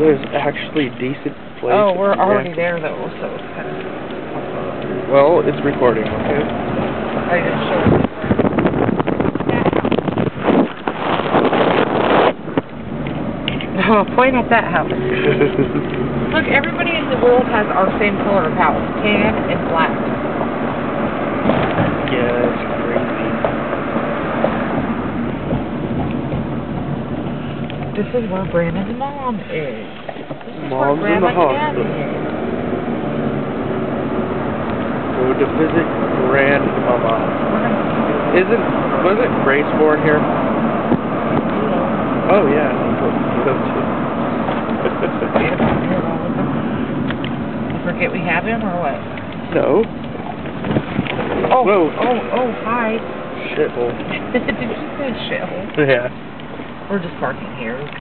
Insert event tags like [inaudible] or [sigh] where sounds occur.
there's actually decent place. Oh, we're already there though, so it's kind of. Well, it's recording, okay? I didn't show. No, [laughs] oh, point at that house. [laughs] Look, everybody in the world has our same color of house, tan and black. This is where Brandon's mom is. This is Mom's where in the Grandma and Daddy hospital. is. Go to visit grandmama. Isn't wasn't Grace born here? Oh yeah. he goes too. You forget we have him or what? no. Oh, Whoa. oh, oh, hi. Shithole. [laughs] Did you say shithole? Yeah. We're just parking here.